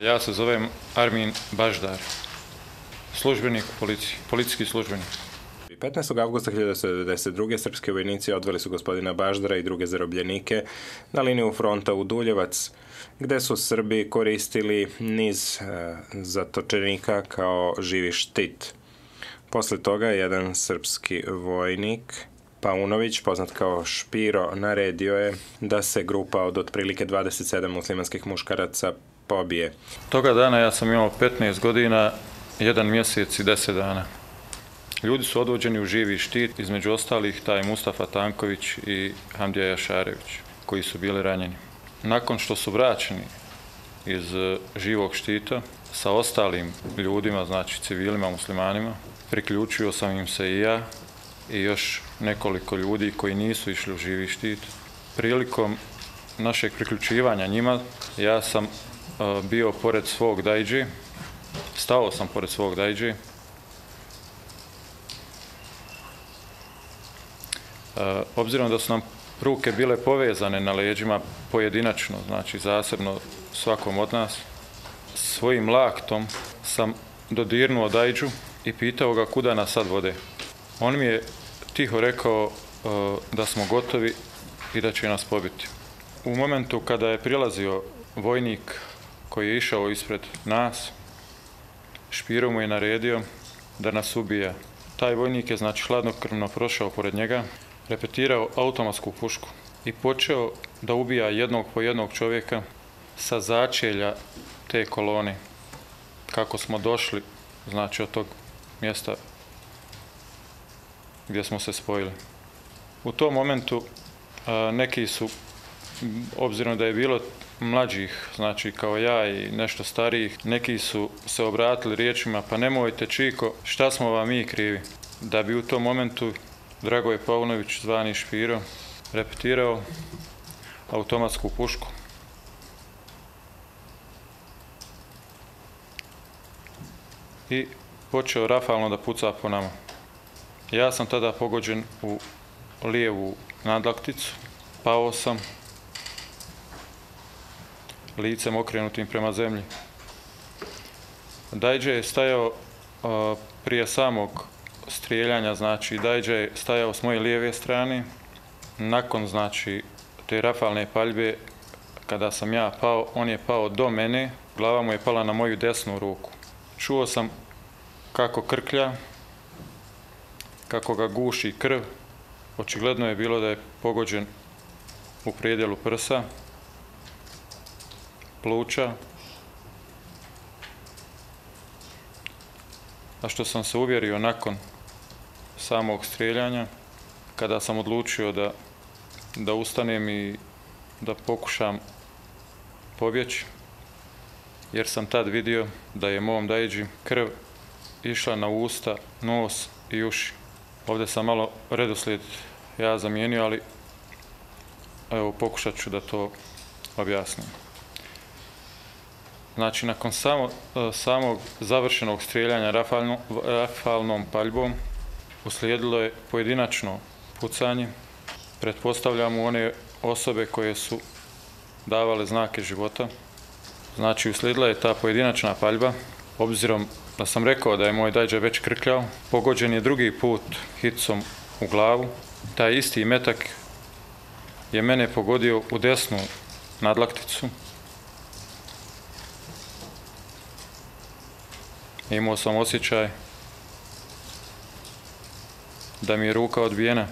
Ja se zovem Armin Baždar, službenik u policiji, policijski službenik. 15. augusta 1992. srpski vojnici odveli su gospodina Baždara i druge zarobljenike na liniju fronta u Duljevac, gde su Srbi koristili niz e, zatočenika kao živi štit. Posle toga jedan srpski vojnik, Paunović, poznat kao Špiro, naredio je da se grupa od otprilike 27 muslimanskih muškaraca pobije. Toga dana ja sam imao 15 godina, jedan mjesec i 10 dana. Ljudi su odvođeni u živi štit, između ostalih taj Mustafa Tanković i Hamdija Jašarević, koji su bili ranjeni. Nakon što su vraćeni iz živog štita sa ostalim ljudima, znači civilima, muslimanima, priključio sam im se i ja i još nekoliko ljudi koji nisu išli u živi štit. Prilikom našeg priključivanja njima, ja sam bio pored svog dajđi, stao sam pored svog dajđi, obzirom da su nam ruke bile povezane na leđima pojedinačno, znači zasebno svakom od nas, svojim laktom sam dodirnuo dajđu i pitao ga kuda nas sad vode. On mi je tiho rekao da smo gotovi i da će nas pobiti. U momentu kada je prilazio vojnik koji je išao ispred nas, Špiro mu je naredio da nas ubija. Taj vojnik je znači hladnokrvno prošao pored njega, repetirao automatsku pušku i počeo da ubija jednog po jednog čovjeka sa začelja te kolone. Kako smo došli, znači od tog mjesta gdje smo se spojili. U tom momentu neki su, obzirom da je bilo mlađih, znači kao ja i nešto starijih, neki su se obratili riječima pa nemojte Čiko, šta smo vam mi krivi? Da bi u tom momentu Dragoje Paunović, zvani Špiro, repetirao automatsku pušku. I počeo rafalno da puca po nama. Ja sam tada pogođen u lijevu nadlakticu, pao sam, licem okrenutim prema zemlji. Dajđe je stajao prije samog strijeljanja, znači Dajđe je stajao s moje lijeve strane. Nakon, znači, te rafalne paljbe, kada sam ja pao, on je pao do mene, glava mu je pala na moju desnu ruku. Čuo sam kako krklja, kako ga guši krv. Očigledno je bilo da je pogođen u prijedjelu prsa pluća, a što sam se uvjerio nakon samog strijeljanja, kada sam odlučio da, da ustanem i da pokušam pobjeći, jer sam tad vidio da je mom dajđi krv išla na usta, nos i uši. Ovdje sam malo redoslijed ja zamijenio, ali evo pokušat ću da to objasnim. Znači, nakon samo, e, samog završenog strijeljanja rafalnom paljbom uslijedilo je pojedinačno pucanje. Pretpostavljamo one osobe koje su davale znake života. Znači, uslijedila je ta pojedinačna paljba. Obzirom da sam rekao da je moj dajđa već krkljao, pogođen je drugi put hitcom u glavu. Taj isti metak je mene pogodio u desnu nadlakticu, Imao sam osjećaj da mi je ruka odbijena.